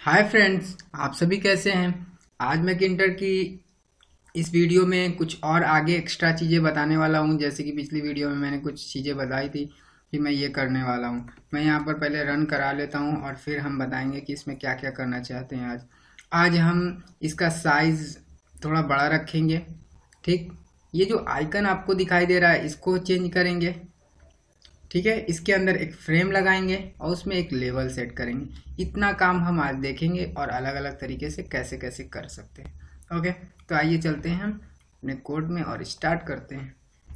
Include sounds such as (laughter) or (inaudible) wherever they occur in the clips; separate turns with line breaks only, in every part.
Hi friends, आप सभी कैसे हैं? आज मैं किंटर की इस वीडियो में कुछ और आगे एक्स्ट्रा चीज़ें बताने वाला हूँ। जैसे कि पिछली वीडियो में मैंने कुछ चीज़ें बताई थी कि मैं ये करने वाला हूँ। मैं यहाँ पर पहले रन करा लेता हूँ और फिर हम बताएँगे कि इसमें क्या क्या करना चाहते हैं आज। आज हम इसका साइज़ थोड़ा बड़ा रखेंगे, ठीक? ये जो आइकन आपको दिखाई दे रहा है, इसको चेंज करेंगे। ठीक है? इसके अंदर एक फ्रेम लगाएँगे और उसमें एक लेवल सेट करेंगे। इतना काम हम आज देखेंगे और अलग अलग तरीके से कैसे कैसे कर सकते हैं। ओके? तो आइए चलते हैं हम अपने कोड में और स्टार्ट करते हैं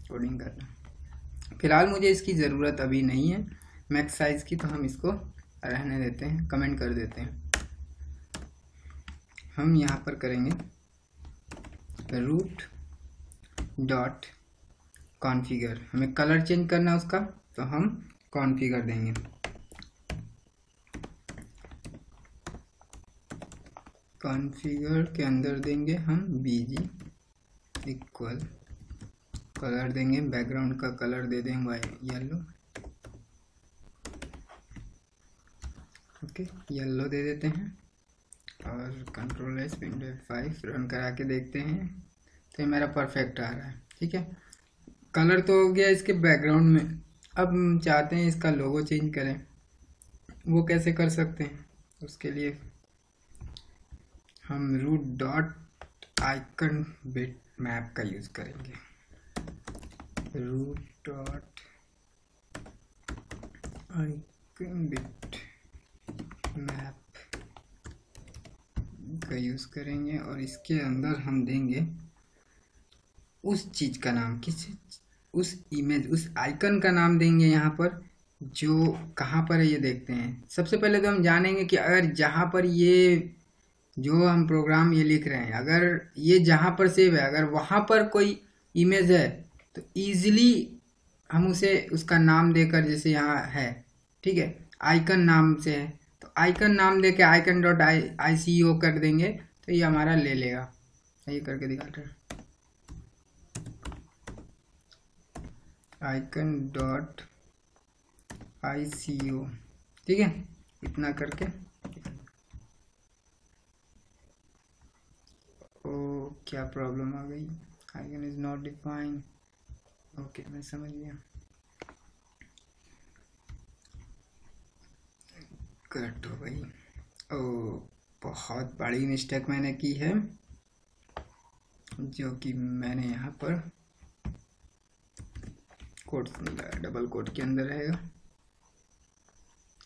कोडिंग करना। फ़िलहाल मुझे इसकी ज़रूरत अभी नहीं है। मैक्स साइज़ की तो हम इसको रहने देते हैं, कमेंट कर देते हैं। हम यहाँ पर करेंगे रूट डॉट कॉन्फ़िगर हमें कलर चेंज करना उसका। तो हम कॉन्फ़िगर देंगे। कॉन्फ़िगर के अंदर देंगे हम बीजी इक्वल कलर देंगे। बैकग्राउंड का कलर दे देंगे वाई येलो ओके येलो दे देते हैं। और control S window five run करा के देखते हैं। तो ये मेरा परफेक्ट आ रहा है, ठीक है? कलर तो हो गया इसके बैकग्राउंड में। अब हम चाहते हैं इसका लोगो चेंज करें। वो कैसे कर सकते हैं? उसके लिए हम root dot icon bit map का यूज़ करेंगे। Root dot icon bit map का यूज़ करेंगे और इसके अंदर हम देंगे उस चीज़ का नाम। किस उस इमेज उस आइकन का नाम देंगे यहाँ पर, जो कहाँ पर है ये देखते हैं। सबसे पहले तो हम जानेंगे कि अगर जहाँ पर ये, जो हम प्रोग्राम ये लिख रहे हैं, अगर ये जहाँ पर सेव है, अगर वहाँ पर कोई इमेज है तो ईजिली हम उसे, उसका नाम देकर जैसे यहाँ है, ठीक है, आइकन नाम से है तो आइकन नाम दे के आइकन डॉट आई आई सी ओ कर देंगे तो ये हमारा ले लेगा। ये करके दिखाते हैं। आइकन डॉट आई सी ओ ठीक है? इतना करके। ओ, क्या प्रॉब्लम आ गई? Icon is not define okay मैं समझ गया। कट हो गई। ओ, बहुत बड़ी मिस्टेक मैंने की है, जो कि मैंने यहाँ पर कोट डबल कोट के अंदर रहेगा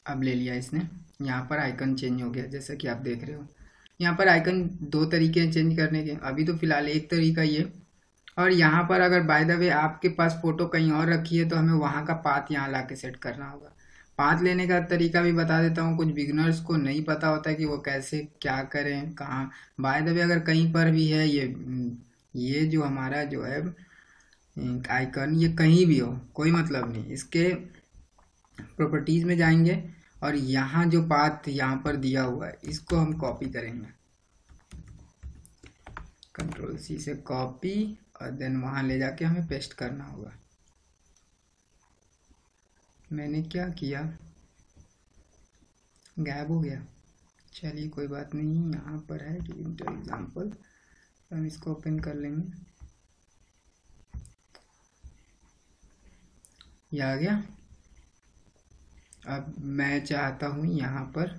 अब ले लिया इसने। यहाँ पर आइकन चेंज हो गया, जैसा कि आप देख रहे हो। यहाँ पर आइकन दो तरीके हैं चेंज करने के। अभी तो फ़िलहाल एक तरीका ये और यहाँ पर अगर बाय द वे आपके पास फ़ोटो कहीं और रखी है तो हमें वहाँ का पाथ यहाँ ला सेट करना होगा। पाथ लेने का तरीका भी बता देता हूँ। कुछ बिगनर्स को नहीं पता होता कि वो कैसे, क्या करें, कहाँ। बाय द वे अगर कहीं पर भी है, ये ये जो हमारा जो है आइकन ये कहीं भी हो, कोई मतलब नहीं। इसके प्रॉपर्टीज़ में जाएँगे और यहाँ जो पाथ यहाँ पर दिया हुआ है, इसको हम कॉपी करेंगे। कंट्रोल सी से कॉपी और देन वहाँ ले जाके हमें पेस्ट करना होगा। मैंने क्या किया? गायब हो गया। चलिए, कोई बात नहीं, यहाँ पर है इंटर एग्ज़ाम्पल हम इसको ओपन कर लेंगे। ये आ गया। अब मैं चाहता हूँ यहाँ पर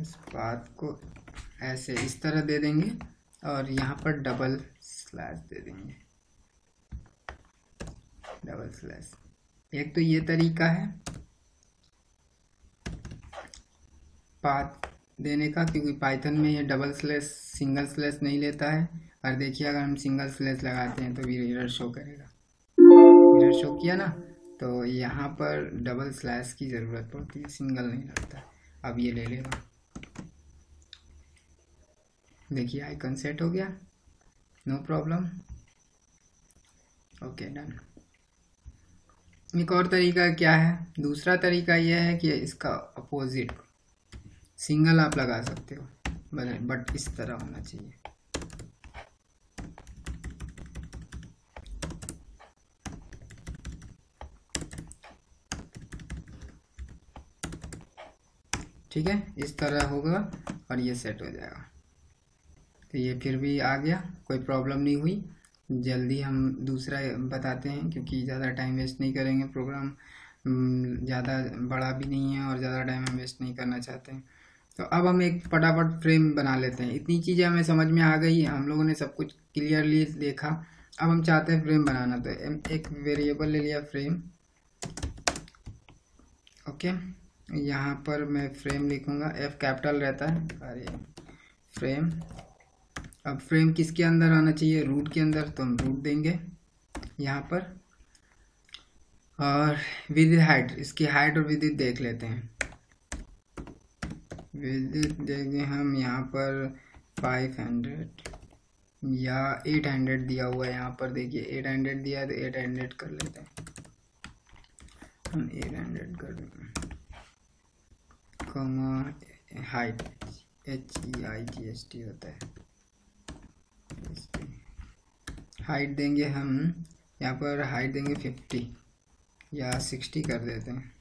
इस बात को ऐसे इस तरह दे देंगे और यहाँ पर डबल स्लैश दे देंगे। डबल स्लैश एक तो ये तरीका है पाथ देने का, क्योंकि पाइथन में ये डबल स्लैश सिंगल स्लैश नहीं लेता है। और देखिए, अगर हम सिंगल स्लैश लगाते हैं तो भी एरर शो करेगा। इधर शो किया ना तो यहाँ पर डबल स्लैश की ज़रूरत पड़ती है सिंगल नहीं लगता। अब ये ले लेगा देखिए आइकन सेट हो गया। नो प्रॉब्लम ओके डन एक और तरीका क्या है? दूसरा तरीका यह है कि इसका अपोजिट सिंगल आप लगा सकते हो बट इस तरह होना चाहिए। ठीक है? इस तरह होगा और ये सेट हो जाएगा। तो ये फिर भी आ गया, कोई प्रॉब्लम नहीं हुई। जल्दी हम दूसरा बताते हैं, क्योंकि ज़्यादा टाइम वेस्ट नहीं करेंगे प्रोग्राम ज़्यादा बड़ा भी नहीं है और ज़्यादा टाइम हम वेस्ट नहीं करना चाहते हैं। तो अब हम एक फटाफट फ्रेम बना लेते हैं। इतनी चीज़ें हमें समझ में आ गई, हम लोगों ने सब कुछ क्लियरली देखा। अब हम चाहते हैं फ्रेम बनाना। तो एक वेरिएबल ले लिया फ्रेम ओके यहाँ पर मैं फ्रेम लिखूँगा। एफ़ कैपिटल रहता है। अरे, फ्रेम। अब फ्रेम किसके अंदर आना चाहिए? रूट के अंदर तो हम रूट देंगे। यहाँ पर। और विद हाइट इसकी हाइट और विदित देख लेते हैं। विदित देंगे हम यहाँ पर फाइव हंड्रेड या एट हंड्रेड दिया हुआ है यहाँ पर। देखिए एट हंड्रेड दिया है तो एट हंड्रेड कर लेते हैं। हम एट हंड्रेड कर देंगे। Comma height H E I G S T होता है। हाइट देंगे हम, यहाँ पर हाइट देंगे फिफ्टी या सिक्सटी कर देते हैं।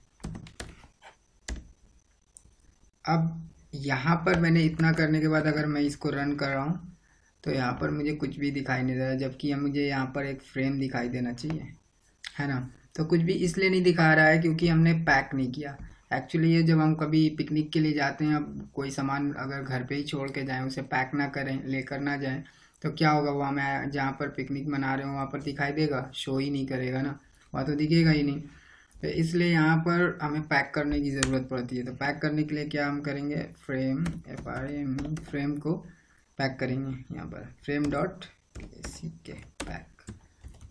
अब यहाँ पर मैंने इतना करने के बाद अगर मैं इसको रन कर रहा हूँ तो यहाँ पर मुझे कुछ भी दिखाई नहीं दे रहा, जबकि मुझे यहाँ पर एक फ्रेम दिखाई देना चाहिए, है ना? तो कुछ भी इसलिए नहीं दिखा रहा है, क्योंकि हमने पैक नहीं किया। एक्चुअली ये जब हम कभी पिकनिक के लिए जाते हैं, अब कोई सामान अगर घर पे ही छोड़ के जाएँ, उसे पैक ना करें, लेकर ना जाएँ तो क्या होगा? वहाँ मैं जहाँ पर पिकनिक मना रहे हो, वहाँ पर दिखाई देगा? शो ही नहीं करेगा ना? वहाँ तो दिखेगा ही नहीं। तो इसलिए यहाँ पर हमें पैक करने की ज़रूरत पड़ती है। तो पैक करने के लिए क्या हम करेंगे? Frame F R M frame को पैक करेंगे यहाँ पर। फ्रेम डॉट सी के पैक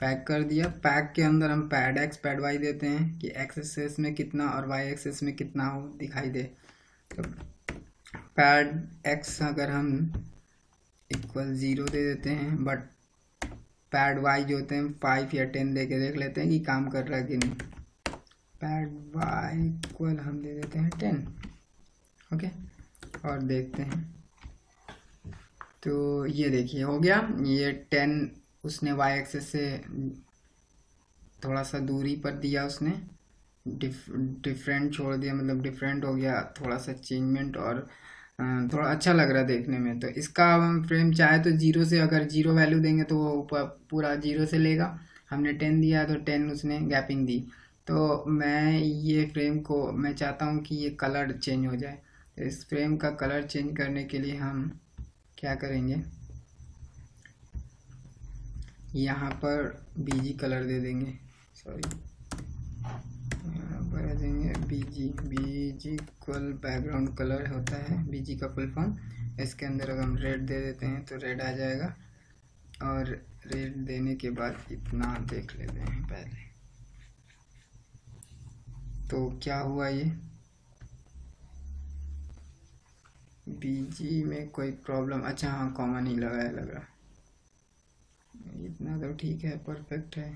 पैक कर दिया। पैक के अंदर हम पैड एक्स पैड वाई देते हैं कि एक्स एक्सेस में कितना और वाई एक्सेस में कितना हो दिखाई दे। तो पैड एक्स अगर हम इक्वल ज़ीरो दे देते हैं बट पैड वाई जो होते हैं फाइव या टेन दे के देख लेते हैं कि काम कर रहा है कि नहीं। पैड वाई इक्वल हम दे देते हैं टेन ओके? और देखते हैं। तो ये देखिए, हो गया। ये टेन उसने वाई एक्सेस से थोड़ा सा दूरी पर दिया उसने। डिफ डिफरेंट छोड़ दिया मतलब डिफरेंट हो गया थोड़ा सा चेंजमेंट और थोड़ा अच्छा लग रहा है देखने में। तो इसका हम फ्रेम चाहे तो ज़ीरो से, अगर ज़ीरो वैल्यू देंगे तो वो पूरा ज़ीरो से लेगा। हमने टेन दिया तो टेन उसने गैपिंग दी। तो मैं ये फ्रेम को, मैं चाहता हूँ कि ये कलर चेंज हो जाए। तो इस फ्रेम का कलर चेंज करने के लिए हम क्या करेंगे? यहाँ पर बीजी कलर दे देंगे। सॉरी यहाँ पर देंगे बीजी बीजी कल बैकग्राउंड कलर होता है। बीजी का फुल फॉर्म इसके अंदर अगर हम रेड दे देते हैं तो रेड आ जाएगा। और रेड देने के बाद इतना देख लेते हैं पहले। तो क्या हुआ ये? बीजी में कोई प्रॉब्लम अच्छा हाँ कॉमन ही लगाया लग रहा। इतना तो ठीक है परफेक्ट है।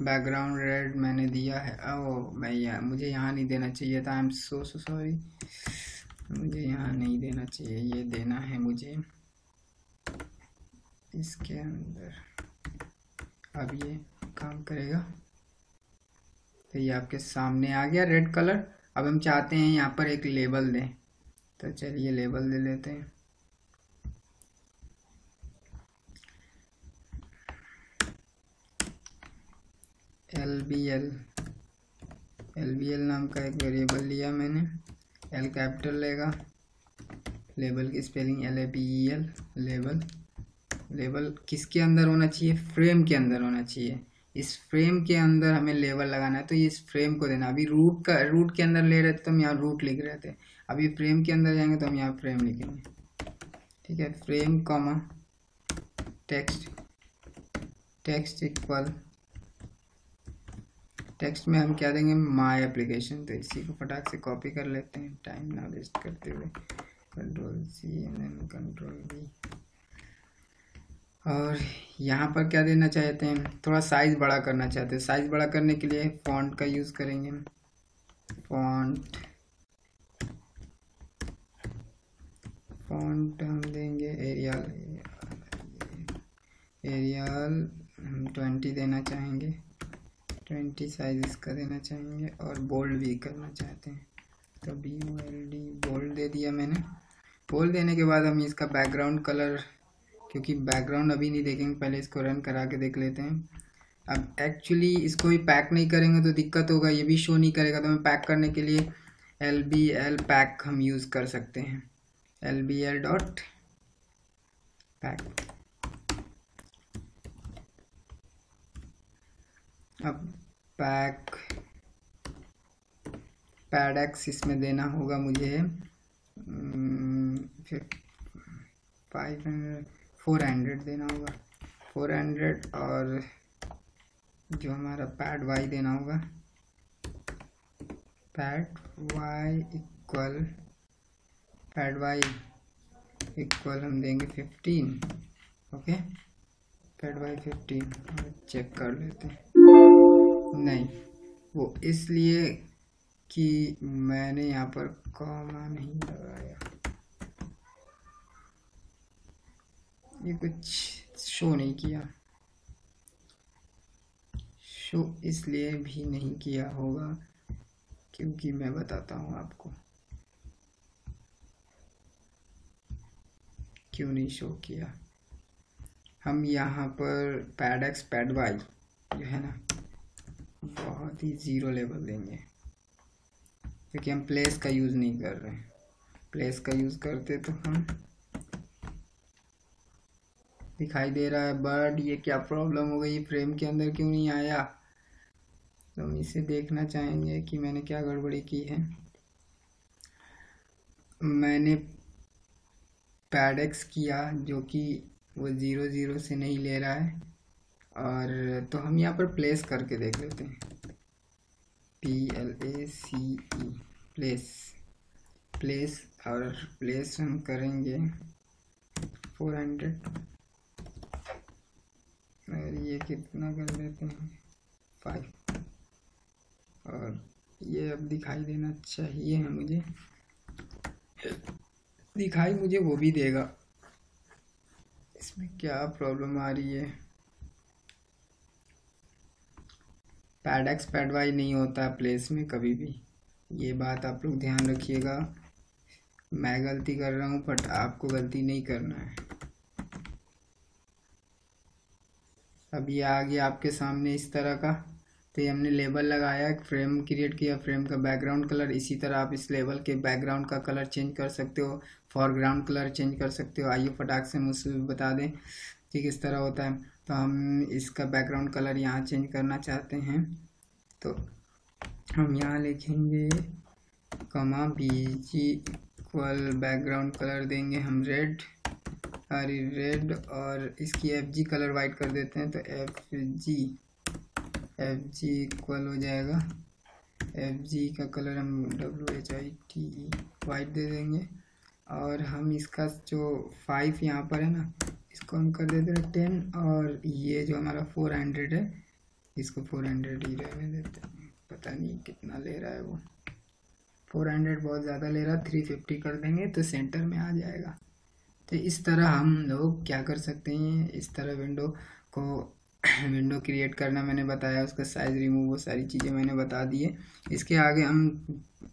बैकग्राउंड रेड मैंने दिया है। ओ मैं यहाँ मुझे यहाँ नहीं देना चाहिए था। I am so so sorry मुझे यहाँ नहीं देना चाहिए, ये देना है मुझे। इसके अंदर। अब ये काम करेगा। तो ये आपके सामने आ गया रेड कलर अब हम चाहते हैं यहाँ पर एक लेबल दें। तो चलिए लेबल दे लेते हैं। L B L L B L नाम का एक वेरिएबल लिया मैंने। एल कैपिटल लेगा। लेबल की spelling L A B E L label label किसके अंदर होना चाहिए? फ्रेम के अंदर होना चाहिए। इस फ्रेम के अंदर हमें लेबल लगाना है तो ये इस फ्रेम को देना। अभी रूट का रूट के अंदर ले रहे थे तो हम यहाँ रूट लिख रहे थे। अभी फ्रेम के अंदर जाएँगे तो हम यहाँ फ्रेम लिखेंगे। ठीक है frame comma text text equal text में हम क्या देंगे? माय एप्लीकेशन तो इसी को फटाक से कॉपी कर लेते हैं। टाइम ना वेस्ट करते हुए। Control C N control B और यहाँ पर क्या देना चाहते हैं? थोड़ा साइज़ बड़ा करना चाहते हैं। साइज़ बड़ा करने के लिए फॉन्ट का यूज़ करेंगे फॉन्ट फॉन्ट हम देंगे एरियल एरियल हम ट्वेंटी देना चाहेंगे। ट्वेंटी साइज़ इसका देना चाहेंगे और बोल्ड भी करना चाहते हैं। तो B O L D bold दे दिया मैंने। बोल्ड देने के बाद हम इसका बैकग्राउंड कलर क्योंकि बैकग्राउंड अभी नहीं देखेंगे, पहले इसको रन करा के देख लेते हैं। अब एक्चुअली इसको भी पैक नहीं करेंगे तो दिक्कत होगा, ये भी शो नहीं करेगा। तो हमें पैक करने के लिए एल बी एल पैक हम यूज़ कर सकते हैं। L B L dot pack अब पैक, पैडक्स इसमें देना होगा मुझे। फाइव हंड्रेड फोर हंड्रेड देना होगा। फोर हंड्रेड और जो हमारा पैड वाई देना होगा। Pad Y equal pad Y equal हम देंगे fifteen okay pad Y fifteen check कर लेते हैं। नहीं। वो इसलिए कि मैंने यहाँ पर कॉमा नहीं लगाया। ये कुछ शो नहीं किया। शो इसलिए भी नहीं किया होगा क्योंकि मैं बताता हूँ आपको। क्यों नहीं शो किया? हम यहाँ पर पैड एक्स पैड वाई जो है ना बहुत ही ज़ीरो लेवल देंगे। क्योंकि हम प्लेस का यूज़ नहीं कर रहे हैं। प्लेस का यूज़ करते तो हम दिखाई दे रहा है, बर्ड, ये क्या प्रॉब्लम हो गई? फ्रेम के अंदर क्यों नहीं आया? तो हम इसे देखना चाहेंगे कि मैंने क्या गड़बड़ी की है। मैंने पैडेक्स किया जो कि वो ज़ीरो ज़ीरो से नहीं ले रहा है। और तो हम यहाँ पर प्लेस करके देख लेते हैं। P L A C E place place और प्लेस हम करेंगे फोर हंड्रेड और ये कितना कर लेते हैं? फाइव और ये अब दिखाई देना चाहिए है मुझे? दिखाई मुझे वो भी देगा। इसमें क्या प्रॉब्लम आ रही है? पैड एक्स पैड वाई नहीं होता है प्लेस में कभी भी। ये बात आप लोग ध्यान रखिएगा। मैं गलती कर रहा हूँ बट आपको गलती नहीं करना है। अब ये आ गया आपके सामने इस तरह का। तो ये हमने लेबल लगाया फ्रेम क्रिएट किया फ्रेम का बैकग्राउंड कलर इसी तरह आप इस लेबल के बैकग्राउंड का कलर चेंज कर सकते हो फॉरग्राउंड कलर चेंज कर सकते हो। आइए फटाक से मुझसे बता दें कि किस तरह होता है। तो हम इसका बैकग्राउंड कलर यहाँ चेंज करना चाहते हैं। तो हम यहाँ लिखेंगे comma B G equal background colour देंगे हम रेड अरे रेड और इसकी एफ़ जी कलर वाइट कर देते हैं तो F G F G equal हो जाएगा। एफ़ जी का कलर हम W H I T white दे देंगे। और हम इसका जो फाइव यहाँ पर है ना इसको हम कर देते हैं टेन और ये जो हमारा फोर हंड्रेड है, इसको फोर हंड्रेड ही रहने देते हैं। पता नहीं कितना ले रहा है वो। फोर हंड्रेड बहुत ज़्यादा ले रहा थ्री फिफ्टी कर देंगे तो सेंटर में आ जाएगा। तो इस तरह हम लोग क्या कर सकते हैं? इस तरह विंडो को (clears throat) विंडो क्रिएट करना मैंने बताया, उसका साइज़ रिमूव वो सारी चीज़ें मैंने बता दी है। इसके आगे हम,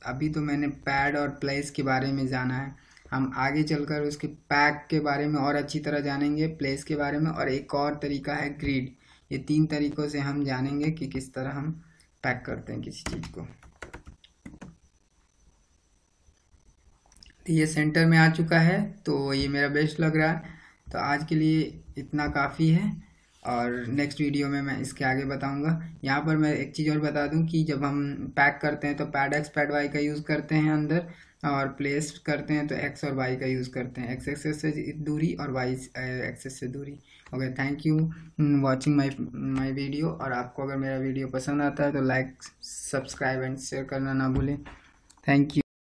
अभी तो मैंने पैड और प्लेस के बारे में जाना है। हम आगे चलकर उसके पैक के बारे में और अच्छी तरह जानेंगे प्लेस के बारे में, और एक और तरीका है ग्रीड ये तीन तरीक़ों से हम जानेंगे कि किस तरह हम पैक करते हैं किसी चीज़ को। तो ये सेंटर में आ चुका है तो ये मेरा बेस्ट लग रहा है। तो आज के लिए इतना काफ़ी है, और नेक्स्ट वीडियो में मैं इसके आगे बताऊँगा। यहाँ पर मैं एक चीज़ और बता दूँ कि जब हम पैक करते हैं तो पैड एक्स पैड वाई का यूज़ करते हैं अंदर। और प्लेस करते हैं तो एक्स और वाई का यूज़ करते हैं। एक्स एक्सेस से दूरी और वाई एक्सेस से दूरी। Okay thank you watching my my video और आपको अगर मेरा वीडियो पसंद आता है तो लाइक सब्सक्राइब एंड शेयर करना ना भूलें। Thank you